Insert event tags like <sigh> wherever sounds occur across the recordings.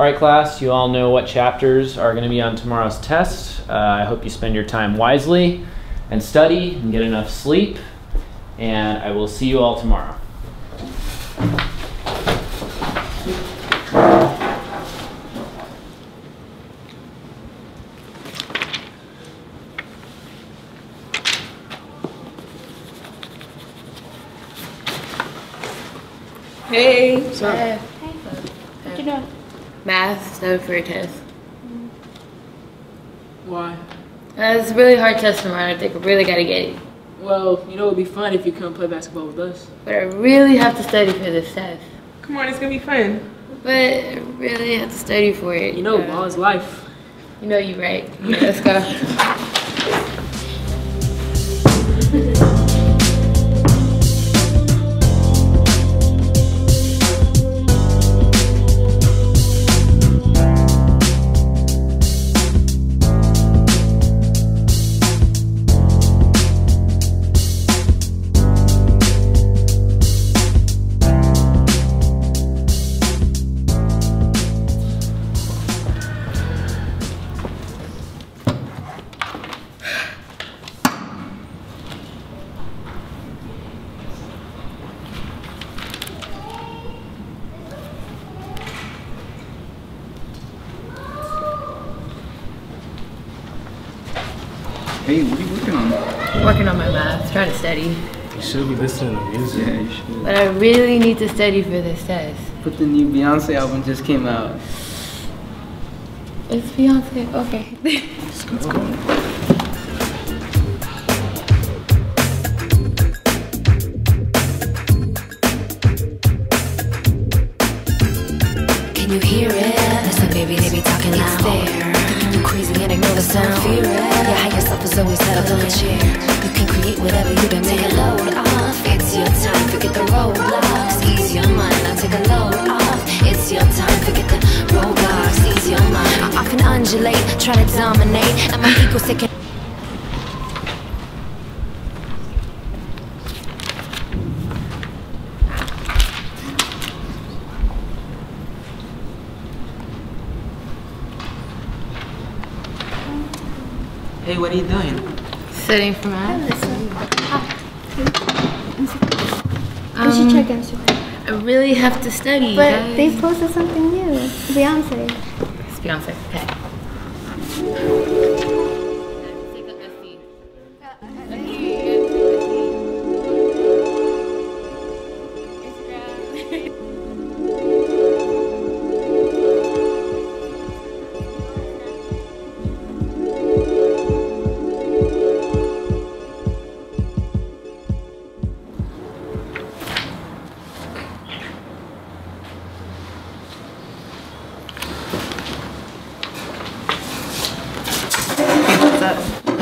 All right, class, you all know what chapters are going to be on tomorrow's test. Uh, I hope you spend your time wisely and study and get enough sleep. And I will see you all tomorrow. Hey. What's up? Hey. What you doing? Math study for a test. Why? Uh, it's a really hard test tomorrow. I think I really gotta get it. Well, you know it'd be fun if you come play basketball with us. But I really have to study for this test. Come on, it's gonna be fun. But I really have to study for it. You know, Uh, ball is life. You know you're right. Yeah, let's go. <laughs> Hey, what are you working on? Working on my math, trying to study. You should be listening to music. Yeah, you should. But I really need to study for this test. But the new Beyonce album just came out. It's Beyonce. Okay. Let's go. Can you hear it? Listen, baby, they be talking loud. It's there. Sound. Fear it. Your higher self is always chair. You can create whatever you demand. Take a load off. It's your time. Forget the roadblocks. Ease your mind. Now take a load off. It's your time. Forget the roadblocks. Ease your mind. I often undulate, try to dominate, and my ego's taking. Hey, what are you doing? Studying for math. Um, we should check Instagram. I really have to study. But guys. they posted something new. Beyonce. It's Beyonce. Okay.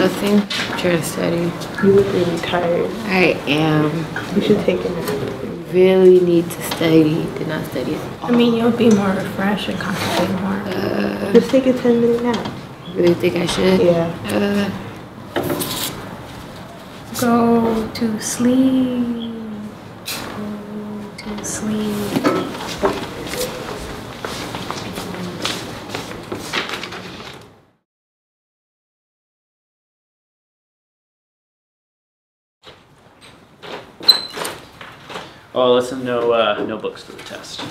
Nothing. Trying to study. You look really tired. I am. You should take a nap. Really need to study. Did not study. I mean, you'll be more refreshed and concentrate more. Just take a 10 minute nap. Really think I should? Yeah. Uh, Go to sleep. Go to sleep. Oh, listen, no, uh, no books for the test.